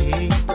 aí.